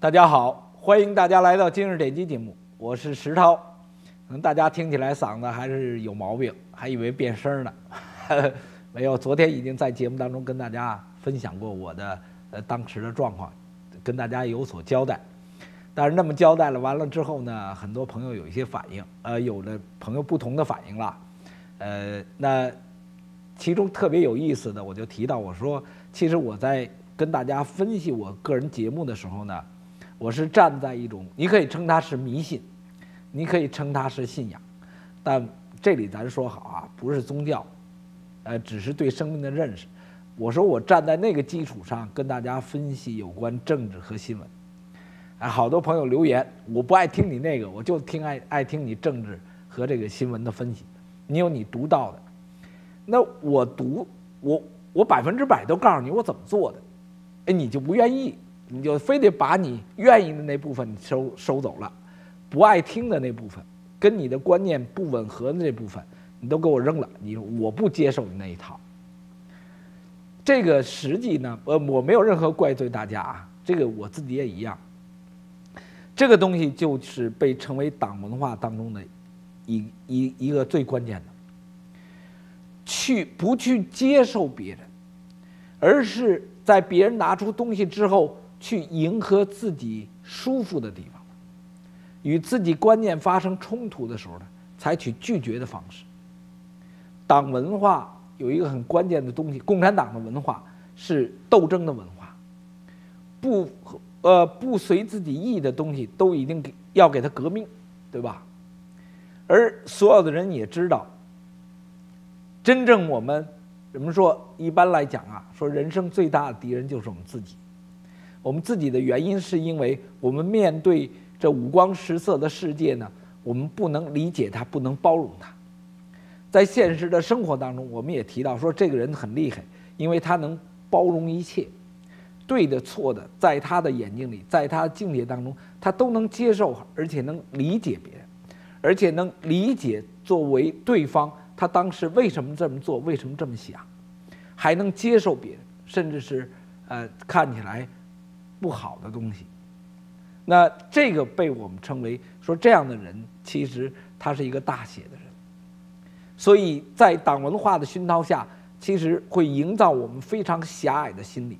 大家好，欢迎大家来到今日点击节目，我是石涛。可能大家听起来嗓子还是有毛病，还以为变声呢。没有，昨天已经在节目当中跟大家分享过我的呃当时的状况，跟大家有所交代。但是那么交代了完了之后呢，很多朋友有一些反应，呃，有的朋友不同的反应了。呃，那其中特别有意思的，我就提到我说，其实我在跟大家分析我个人节目的时候呢，我是站在一种，你可以称它是迷信，你可以称它是信仰，但这里咱说好啊，不是宗教，呃，只是对生命的认识。我说我站在那个基础上跟大家分析有关政治和新闻。哎，好多朋友留言，我不爱听你那个，我就听爱爱听你政治和这个新闻的分析。你有你独到的，那我读我我百分之百都告诉你我怎么做的，哎，你就不愿意，你就非得把你愿意的那部分收收走了，不爱听的那部分，跟你的观念不吻合的那部分，你都给我扔了。你我不接受你那一套。这个实际呢，呃，我没有任何怪罪大家啊，这个我自己也一样。这个东西就是被称为党文化当中的，一一一个最关键的，去不去接受别人，而是在别人拿出东西之后，去迎合自己舒服的地方，与自己观念发生冲突的时候呢，采取拒绝的方式。党文化有一个很关键的东西，共产党的文化是斗争的文化，不。呃，不随自己意的东西都一定给要给他革命，对吧？而所有的人也知道，真正我们怎么说？一般来讲啊，说人生最大的敌人就是我们自己。我们自己的原因是因为我们面对这五光十色的世界呢，我们不能理解它，不能包容它。在现实的生活当中，我们也提到说，这个人很厉害，因为他能包容一切。对的错的，在他的眼睛里，在他的境界当中，他都能接受，而且能理解别人，而且能理解作为对方他当时为什么这么做，为什么这么想，还能接受别人，甚至是呃看起来不好的东西。那这个被我们称为说这样的人，其实他是一个大写的人。所以在党文化的熏陶下，其实会营造我们非常狭隘的心理。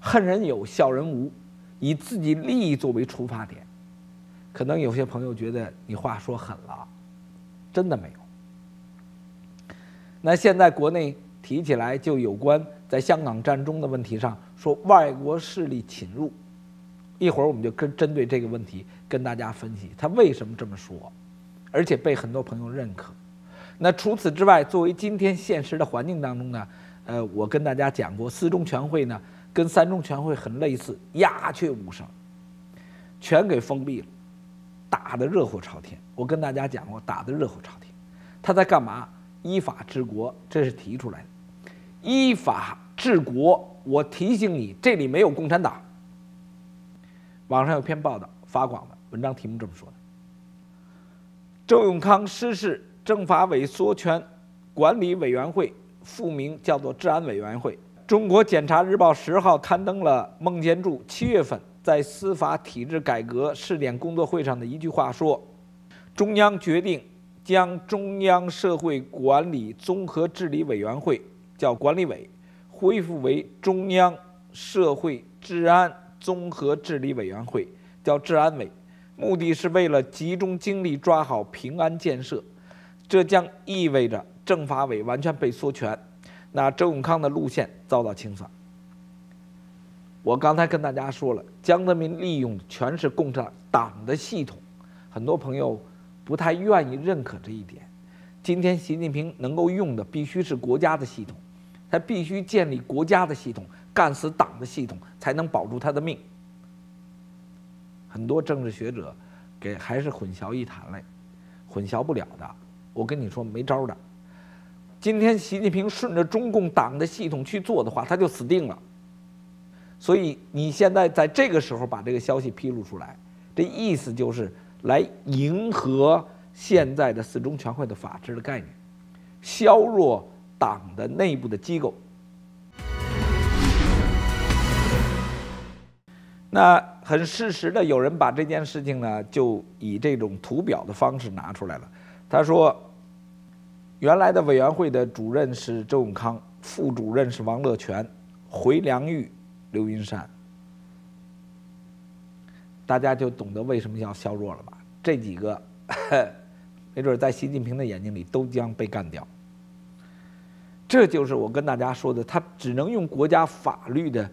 恨人有，笑人无，以自己利益作为出发点，可能有些朋友觉得你话说狠了，真的没有。那现在国内提起来就有关在香港战中的问题上，说外国势力侵入，一会儿我们就跟针对这个问题跟大家分析他为什么这么说，而且被很多朋友认可。那除此之外，作为今天现实的环境当中呢，呃，我跟大家讲过四中全会呢。跟三中全会很类似，鸦雀无声，全给封闭了，打得热火朝天。我跟大家讲过，打得热火朝天，他在干嘛？依法治国，这是提出来的。依法治国，我提醒你，这里没有共产党。网上有篇报道发广的文章，题目这么说的：周永康失事，政法委缩权管理委员会，复名叫做治安委员会。中国检察日报十号刊登了孟建柱七月份在司法体制改革试点工作会上的一句话说：“中央决定将中央社会管理综合治理委员会叫管理委恢复为中央社会治安综合治理委员会叫治安委，目的是为了集中精力抓好平安建设。这将意味着政法委完全被缩权。”那周永康的路线遭到清算。我刚才跟大家说了，江泽民利用全是共产党的系统，很多朋友不太愿意认可这一点。今天习近平能够用的必须是国家的系统，他必须建立国家的系统，干死党的系统，才能保住他的命。很多政治学者给还是混淆一谈嘞，混淆不了的。我跟你说，没招的。今天习近平顺着中共党的系统去做的话，他就死定了。所以你现在在这个时候把这个消息披露出来，这意思就是来迎合现在的四中全会的法治的概念，削弱党的内部的机构。那很事实的，有人把这件事情呢，就以这种图表的方式拿出来了。他说，原来的委员会的主任是周永康，副主任是王乐泉，回良玉、刘云山。大家就懂得为什么要削弱了吧？这几个，没准在习近平的眼睛里都将被干掉。这就是我跟大家说的，他只能用国家法律的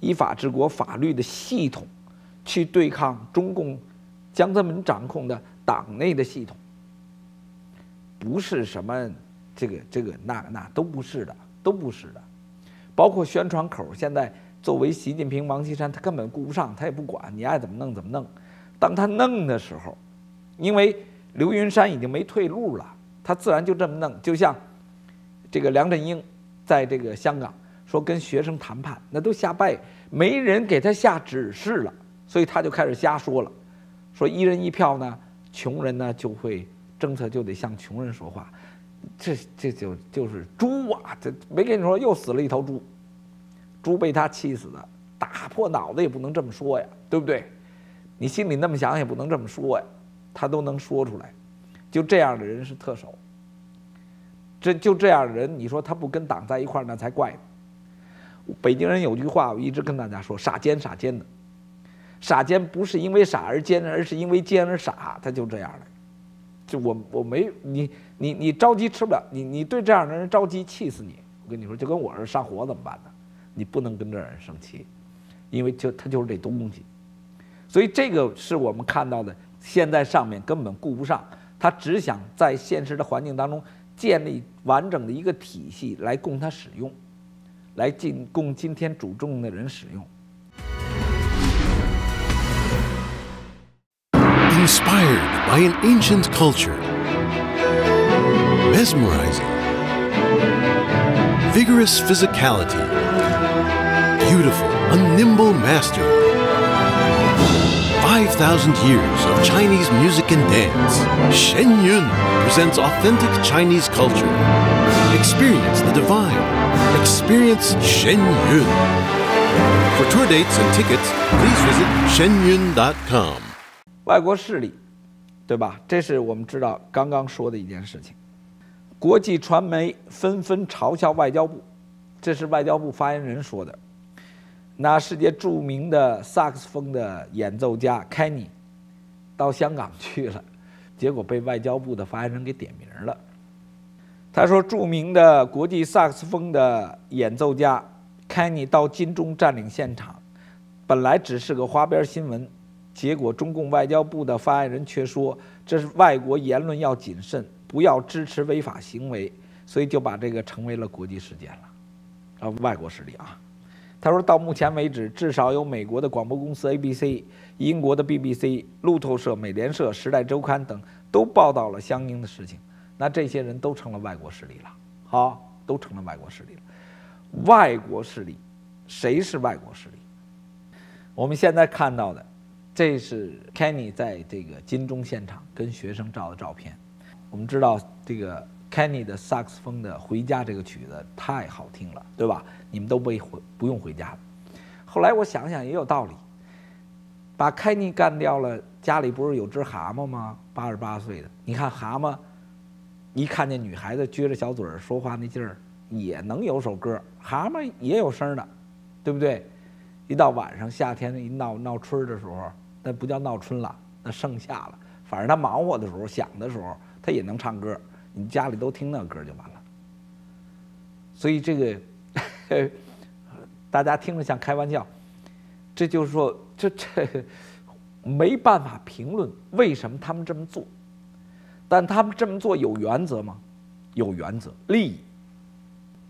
依法治国法律的系统去对抗中共将他们掌控的党内的系统，不是什么这个这个那个那都不是的，都不是的，包括宣传口现在。作为习近平、王岐山，他根本顾不上，他也不管你爱怎么弄怎么弄。当他弄的时候，因为刘云山已经没退路了，他自然就这么弄。就像这个梁振英在这个香港说跟学生谈判，那都瞎掰，没人给他下指示了，所以他就开始瞎说了，说一人一票呢，穷人呢就会政策就得向穷人说话，这这就就是猪啊！这没跟你说又死了一头猪。猪被他气死的，打破脑子也不能这么说呀，对不对？你心里那么想也不能这么说呀，他都能说出来，就这样的人是特首。这就这样的人，你说他不跟党在一块儿那才怪呢。北京人有句话，我一直跟大家说：傻尖傻尖的，傻尖不是因为傻而尖，而是因为尖而傻，他就这样的。就我我没你你你着急吃不了，你你对这样的人着急气死你。我跟你说，就跟我似的，上火怎么办呢？你不能跟这人生气，因为就他就是这东西，所以这个是我们看到的。现在上面根本顾不上，他只想在现实的环境当中建立完整的一个体系来供他使用，来进供今天主政的人使用。Inspired by an ancient culture, mesmerizing, vigorous physicality. beautiful, a nimble master. 5,000 years of Chinese music and dance. Shen Yun presents authentic Chinese culture. Experience the divine. Experience Shen Yun. For tour dates and tickets, please visit shenyun.com. 外国势力，对吧？这是我们知道刚刚说的一件事情。国际传媒纷纷嘲笑外交部，这是外交部发言人说的。 那世界著名的萨克斯风的演奏家凯尼到香港去了，结果被外交部的发言人给点名了。他说：“著名的国际萨克斯风的演奏家凯尼到金钟占领现场，本来只是个花边新闻，结果中共外交部的发言人却说这是外国言论要谨慎，不要支持违法行为，所以就把这个成为了国际事件了。啊，外国势力啊。”他说到目前为止，至少有美国的广播公司 ABC、英国的 BBC、路透社、美联社、时代周刊等都报道了相应的事情。那这些人都成了外国势力了，好，都成了外国势力了。外国势力，谁是外国势力？我们现在看到的，这是 Kenny 在这个金钟现场跟学生照的照片。我们知道这个。Kenny 的萨克斯风的《回家》这个曲子太好听了，对吧？你们都不回不用回家了。后来我想想也有道理，把 Kenny 干掉了，家里不是有只蛤蟆吗？八十八岁的，你看蛤蟆，一看见女孩子撅着小嘴儿说话那劲儿，也能有首歌。蛤蟆也有声的，对不对？一到晚上夏天一闹闹春的时候，那不叫闹春了，那盛夏了。反正他忙活的时候、想的时候，他也能唱歌。你家里都听那歌就完了，所以这个 大家听着像开玩笑，这就是说这这 没办法评论为什么他们这么做，但他们这么做有原则吗？有原则，利益，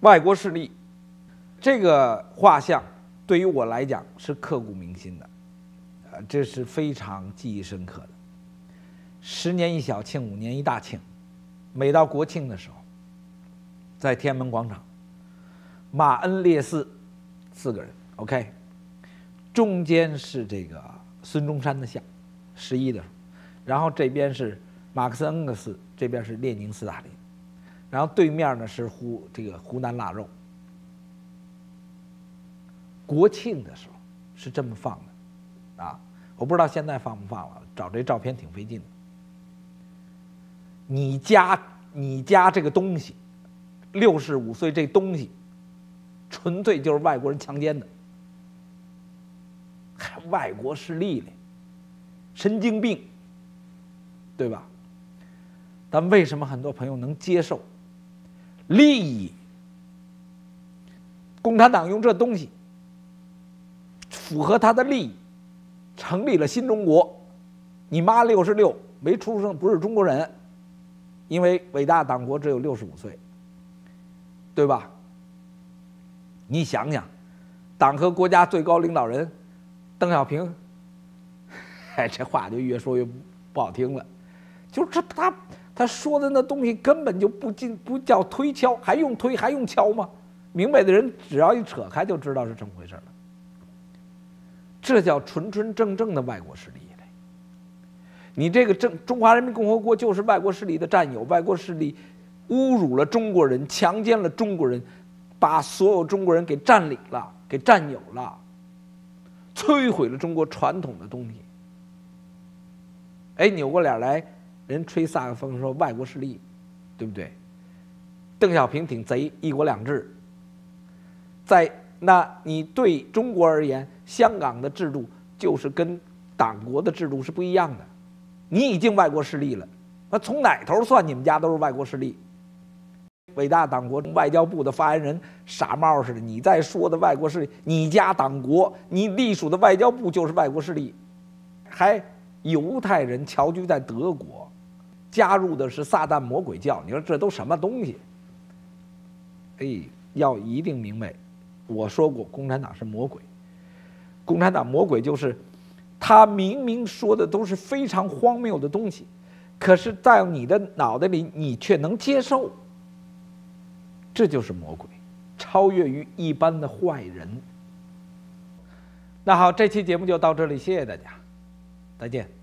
外国势力，这个画像对于我来讲是刻骨铭心的，呃，这是非常记忆深刻的，十年一小庆，五年一大庆。每到国庆的时候，在天安门广场，马恩列四四个人，OK，中间是这个孙中山的像，十一的时候，然后这边是马克思恩格斯，这边是列宁斯大林，然后对面呢是湖这个湖南腊肉。国庆的时候是这么放的，啊，我不知道现在放不放了，找这照片挺费劲的。你家你家这个东西，六十五岁这东西，纯粹就是外国人强奸的，还外国势力嘞，神经病，对吧？但为什么很多朋友能接受？利益，共产党用这东西符合他的利益，成立了新中国。你妈六十六没出生，不是中国人，因为伟大党国只有六十五岁，对吧？你想想，党和国家最高领导人邓小平，哎，这话就越说越不好听了，就这他。他说的那东西根本就不进不叫推敲，还用推还用敲吗？明白的人只要一扯开就知道是这么回事了。这叫纯纯正正的外国势力！你这个正中华人民共和国就是外国势力的战友，外国势力侮辱了中国人，强奸了中国人，把所有中国人给占领了，给占有了，摧毁了中国传统的东西。哎，扭过脸来。人吹萨克风说外国势力，对不对？邓小平挺贼，一国两制。在那你对中国而言，香港的制度就是跟党国的制度是不一样的。你已经外国势力了，那从哪头算你们家都是外国势力。伟大党国外交部的发言人傻帽似的，你在说的外国势力，你家党国你隶属的外交部就是外国势力，还犹太人侨居在德国。加入的是撒旦魔鬼教，你说这都什么东西？哎，要一定明白，我说过，共产党是魔鬼。共产党魔鬼就是，他明明说的都是非常荒谬的东西，可是，在你的脑袋里，你却能接受。这就是魔鬼，超越于一般的坏人。那好，这期节目就到这里，谢谢大家，再见。